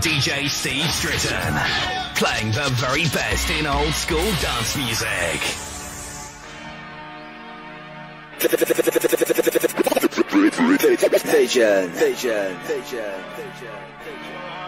DJ Steve Stritton, playing the very best in old school dance music. Vision, vision, vision, vision.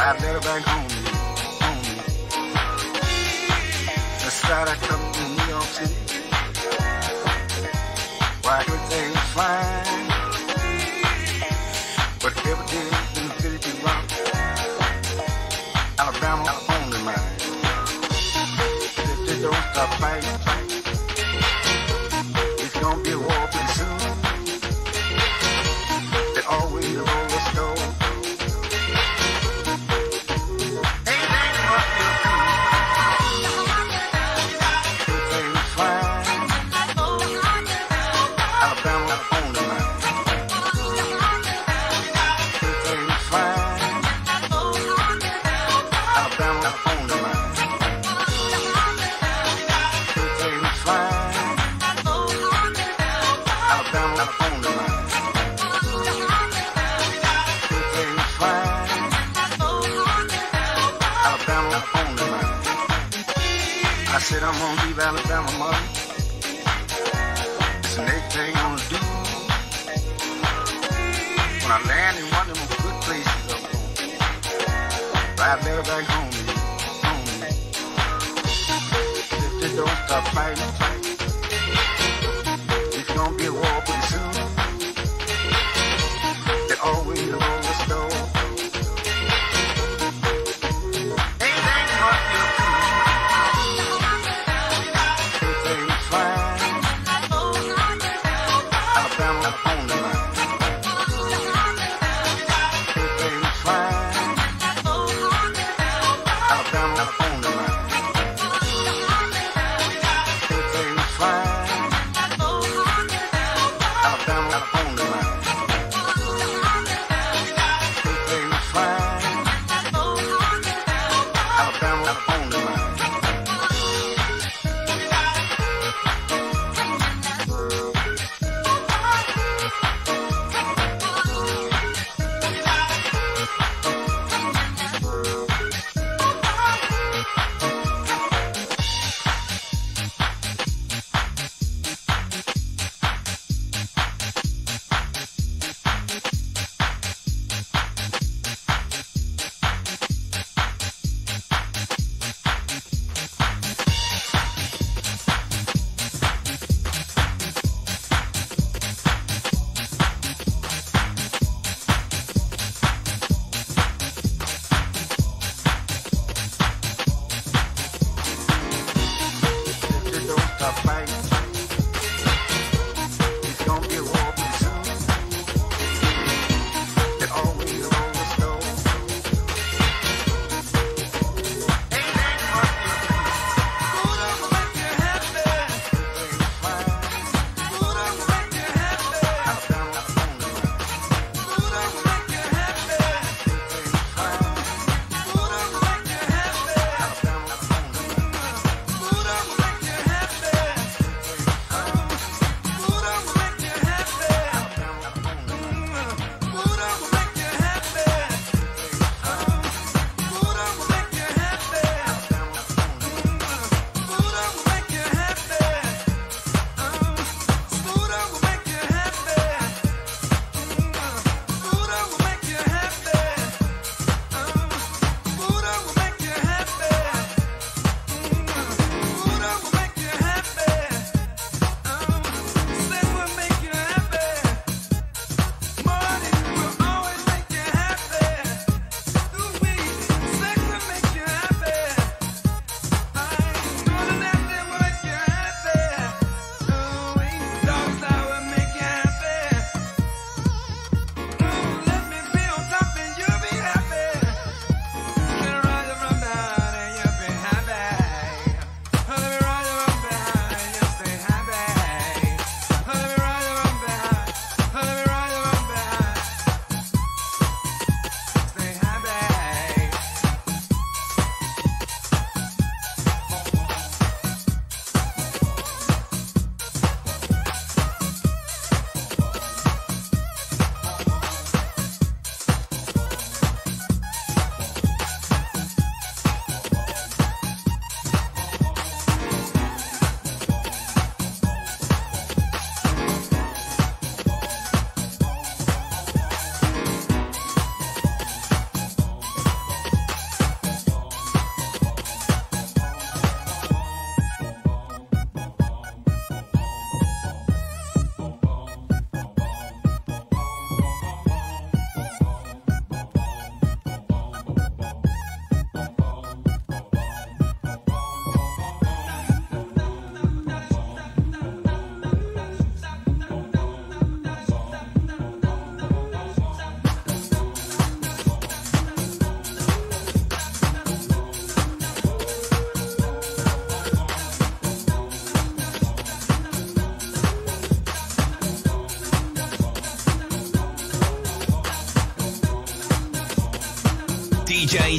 Buy better back home. Mm. start I come to New York City. Why everything's fine. But everything in the city be wrong. Alabama, only mine. If they don't stop fighting.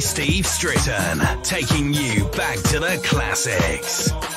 Steve Stritton, taking you back to the classics.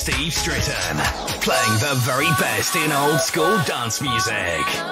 Steve Stritton, playing the very best in old school dance music.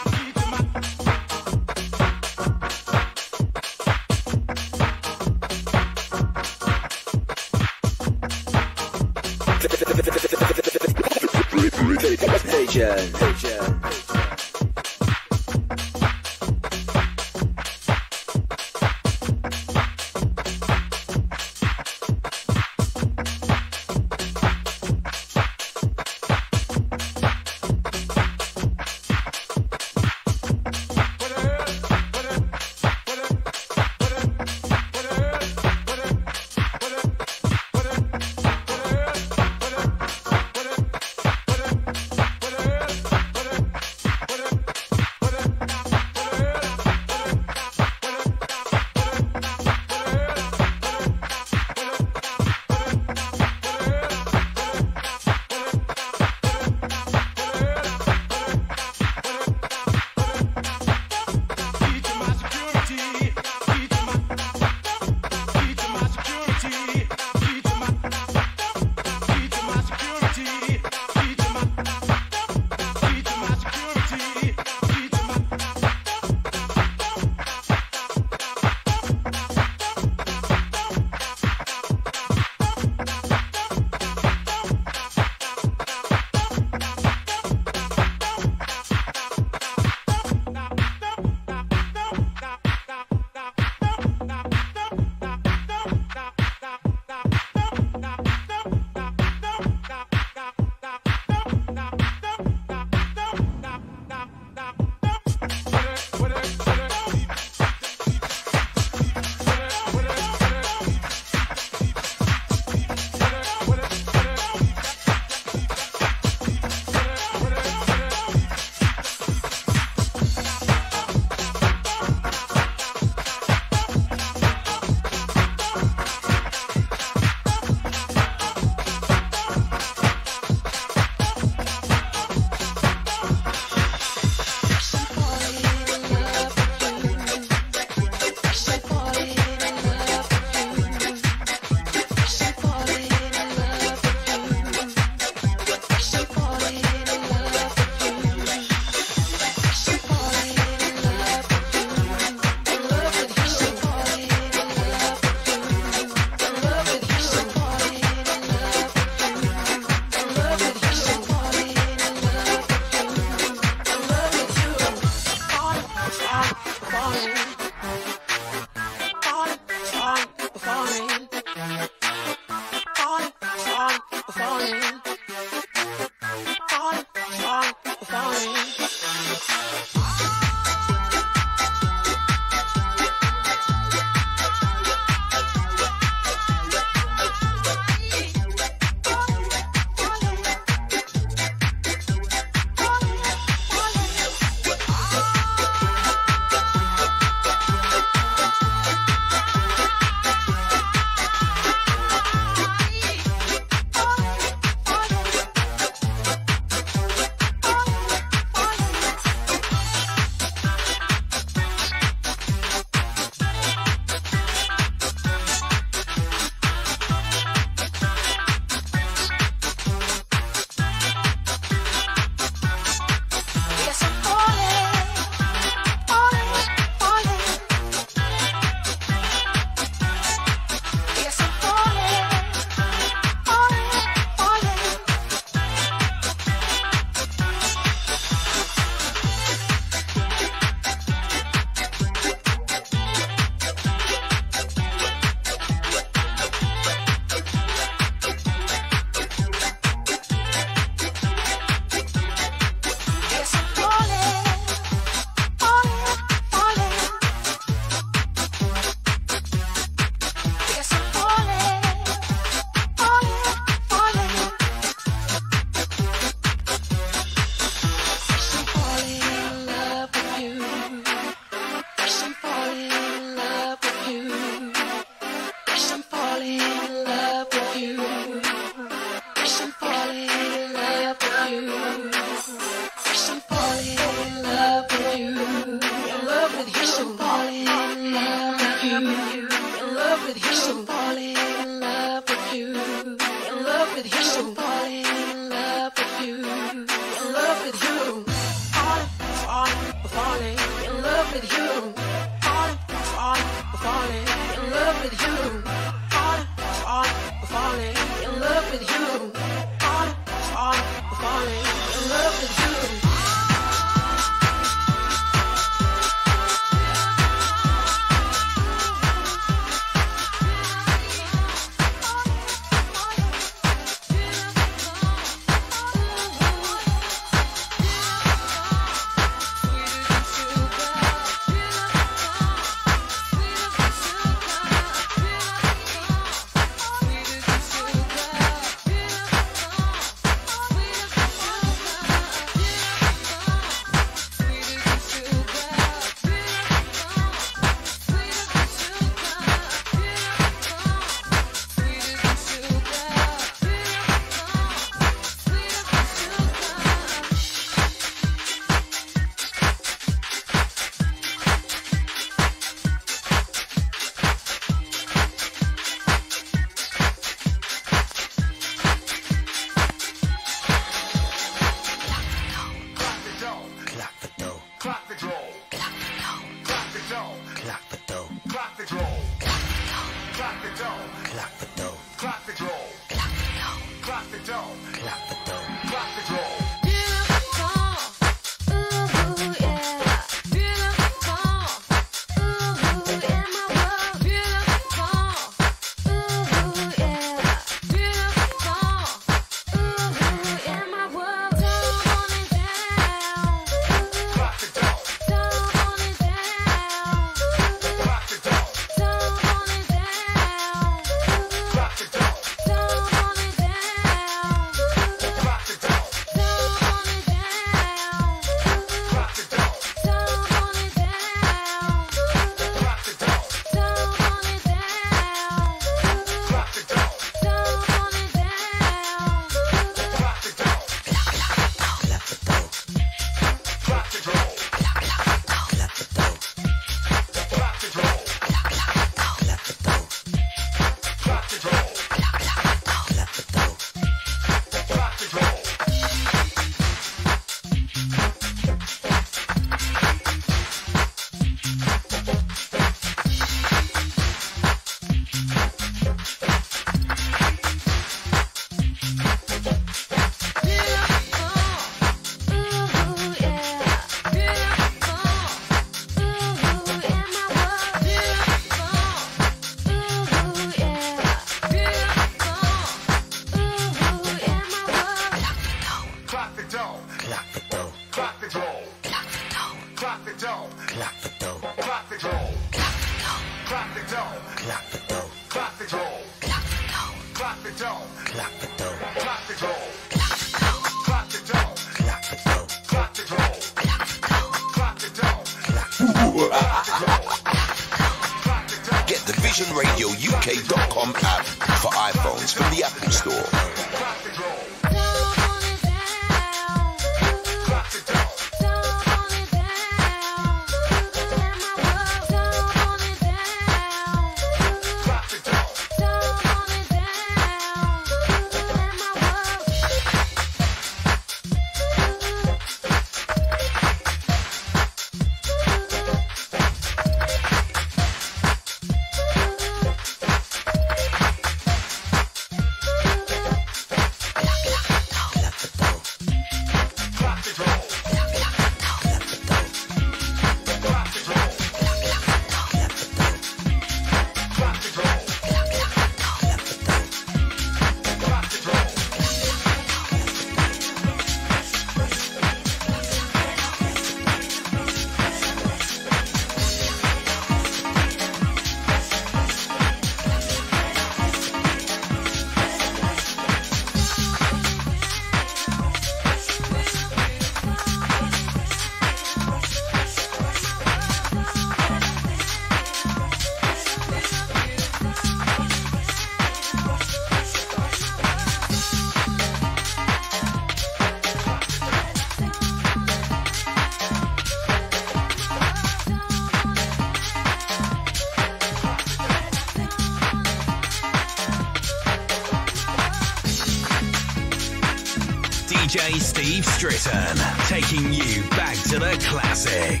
Stritton, taking you back to the classics.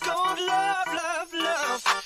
Your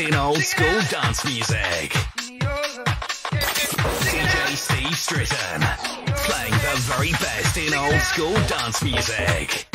in old school dance music. DJ Steve Stritton, playing the very best in old school dance music.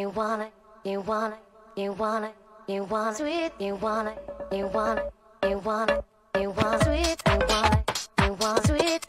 you wanna, you wanna, you wanna, you wanna sweet, you wanna, you wanna, you wanna, you wanna sweet, you wanna, you wanna sweet.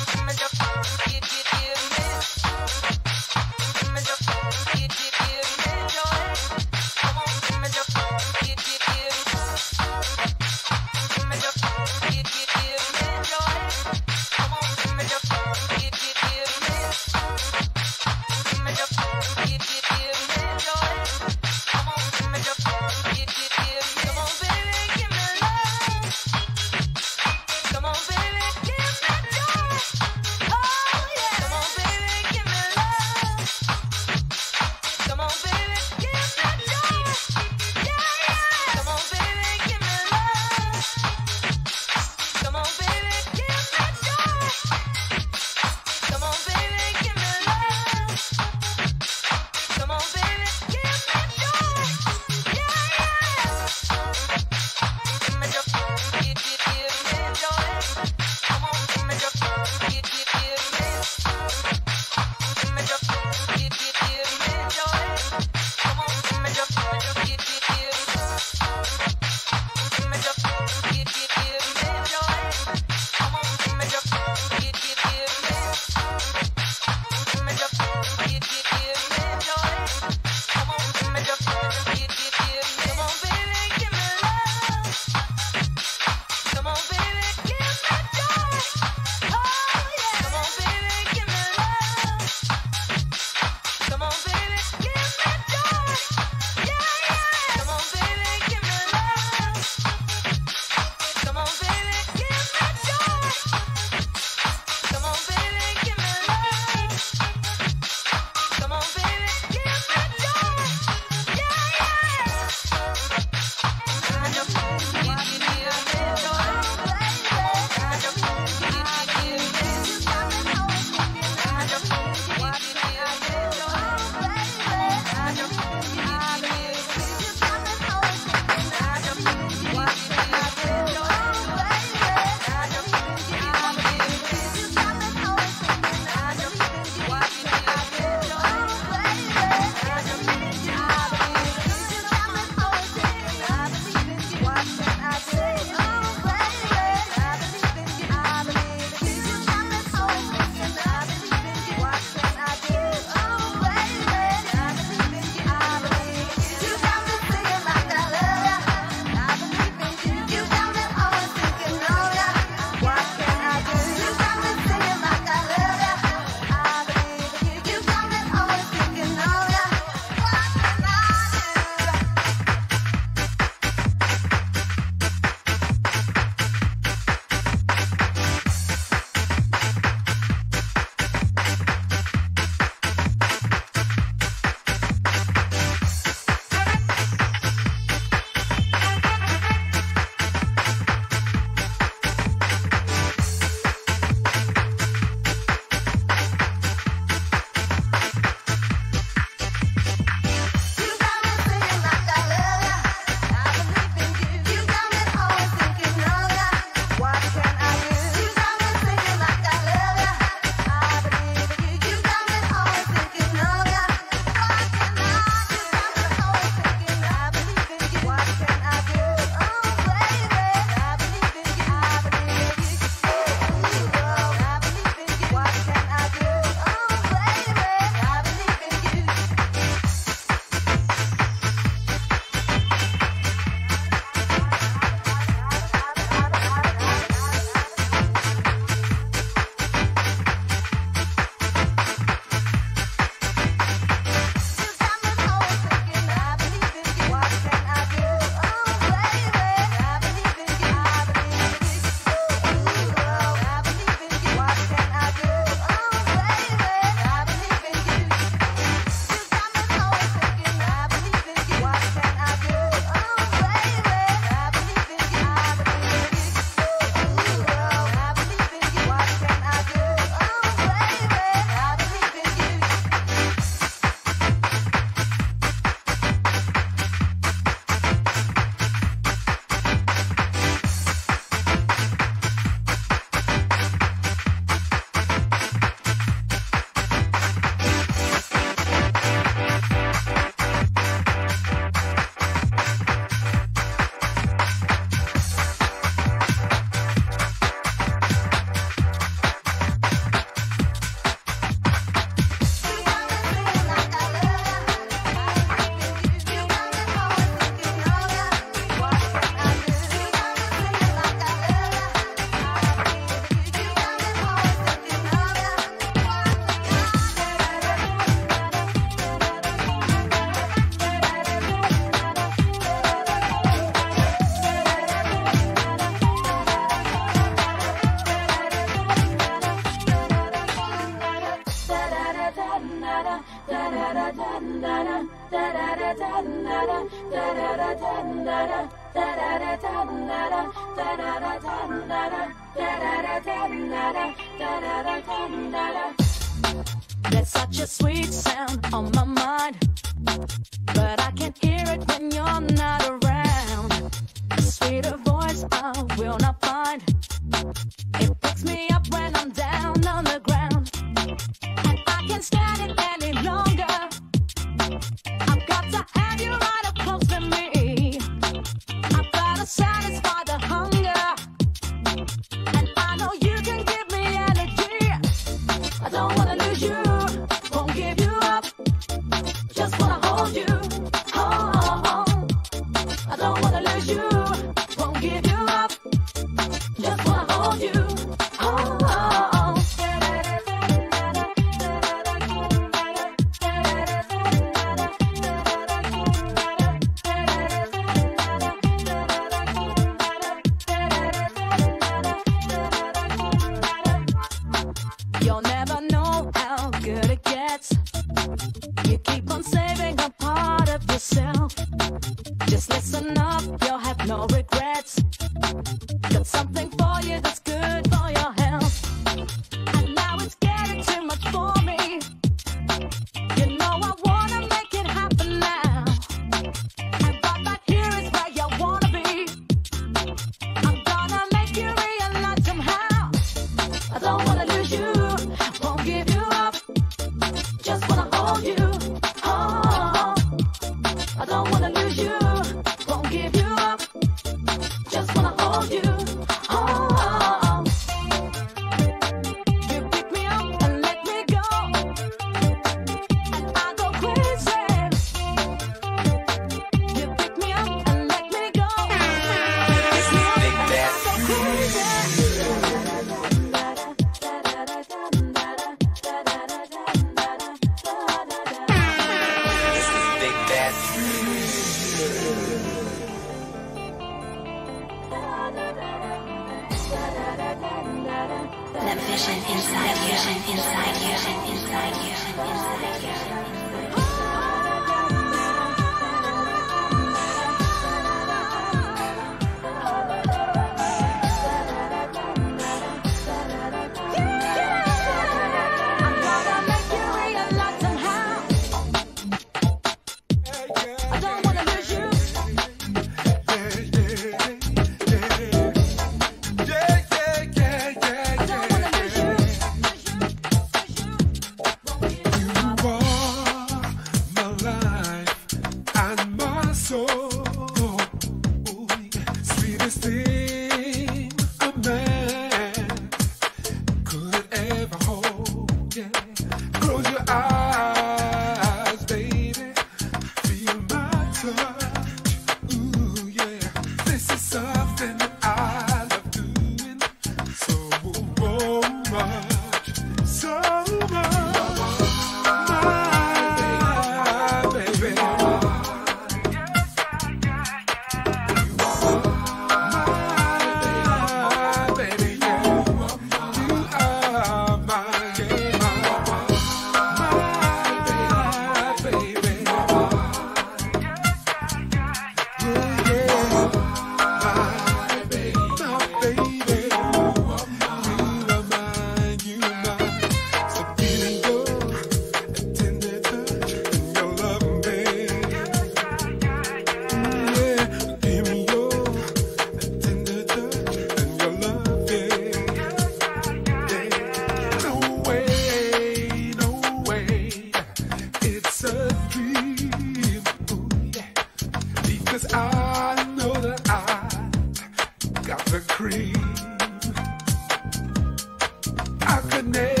name.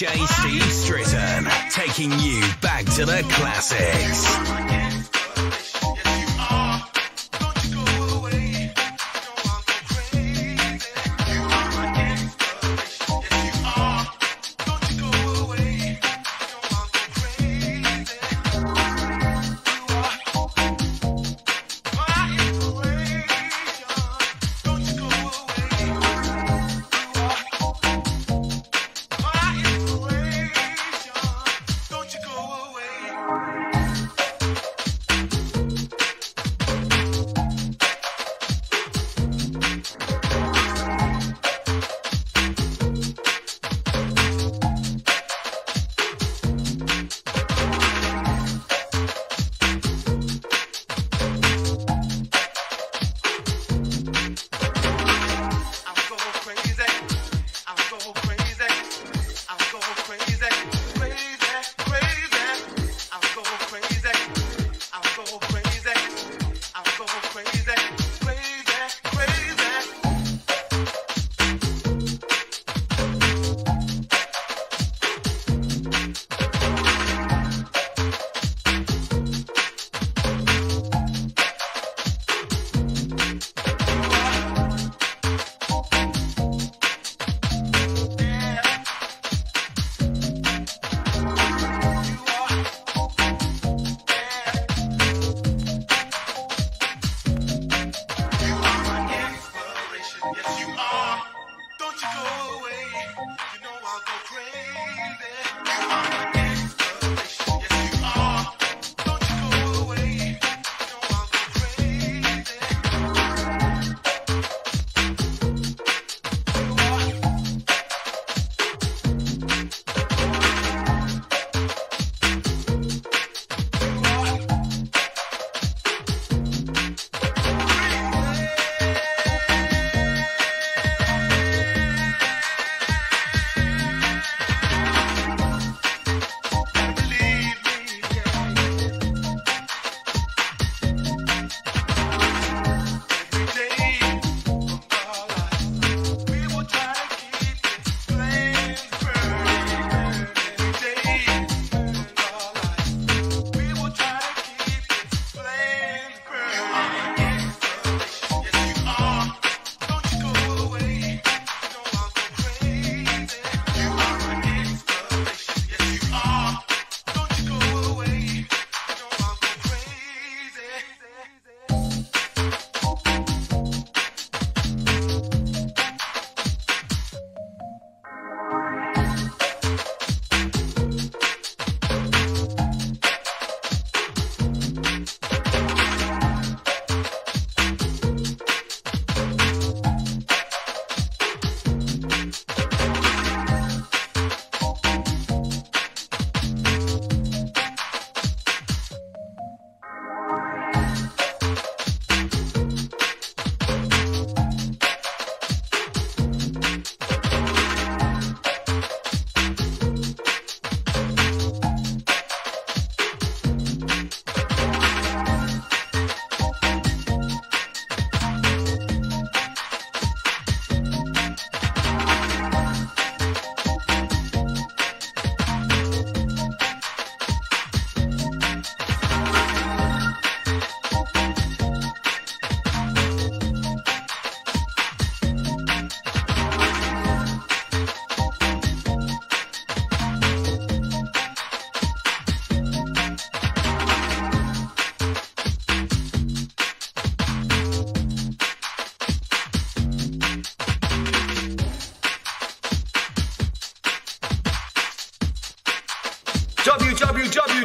DJ Steve Stritton, taking you back to the classics.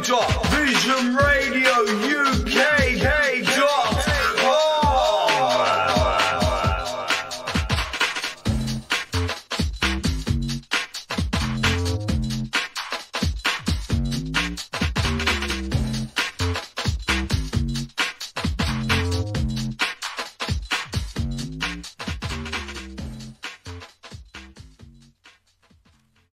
www.visionradio UK